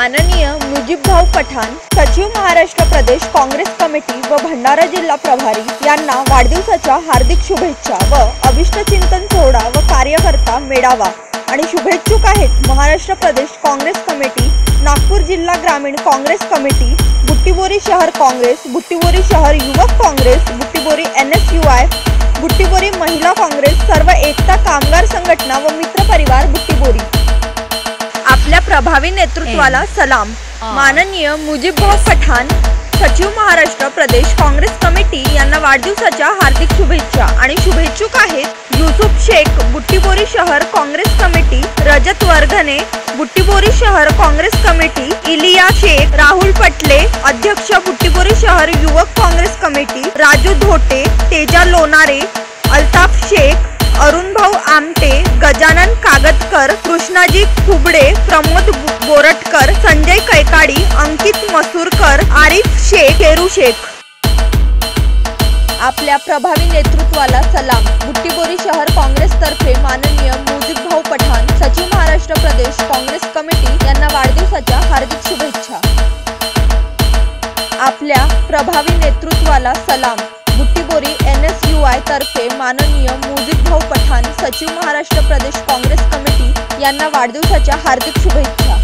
मुजीबभाऊ पठाण सचिव महाराष्ट्र प्रदेश काँग्रेस कमिटी व भंडारा जिल्हा प्रभारी यांना वाढदिवसाच्या हार्दिक शुभेच्छा व अभिष्ट चिंतन सोहळा व कार्यकर्ता मेळावा आणि शुभेच्छुक आहेत महाराष्ट्र प्रदेश काँग्रेस कमिटी नागपूर जिल्हा ग्रामीण काँग्रेस कमिटी बुट्टीबोरी शहर काँग्रेस बुट्टीबोरी शहर युवक Congress Butibori N S U I Butibori महिला काँग्रेस सर्व एकता कामगार संघटना व प्रभावी नेतृत्वाला सलाम. माननीय मुजीबभाऊ पठाण सचिव महाराष्ट्र प्रदेश काँग्रेस कमिटी यांना वाढदिवसाच्या हार्दिक शुभेच्छा. आणि शुभेच्छुक आहेत युसुफ शेख बुट्टीबोरी शहर काँग्रेस कमिटी रजत वर्धने बुट्टीबोरी शहर काँग्रेस कमिटी इलिया शेख राहुल पटले अध्यक्ष बुट्टीबोरी शहर युवक काँग्रेस कमिटी राजू धोटे तेजा लोणारे अल्ताफ शेख कागतकर कृष्णाजी खुबडे प्रमोद बोरटकर संजय कैकाडी अंकित मसूरकर आरिफ शेख केरू शेख. आपल्या प्रभावी नेतृत्वाला सलाम. बुट्टीबोरी शहर काँग्रेसतर्फे माननीय मुजीबभाऊ पठाण सचिव महाराष्ट्र प्रदेश काँग्रेस कमिटी यांना वाढदिवसाच्या हार्दिक शुभेच्छा. आपल्या प्रभावी नेतृत्वाला सलाम. Butibori N S U I तर्फे माननीय मुजीबभाऊ पठाण सचिव महाराष्ट्र प्रदेश काँग्रेस कमिटी यांना वाढदिवसाच्या हार्दिक शुभेच्छा.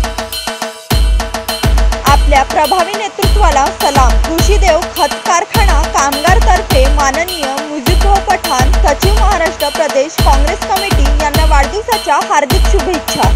आपल्या प्रभावी नेतृत्वाला सलाम. कृषीदेव खत कारखाना कामगार तर्फे माननीय मुजीबभाऊ पठाण सचिव महाराष्ट्र प्रदेश काँग्रेस कमिटी यांना वाढदिवसाच्या हार्दिक शुभेच्छा.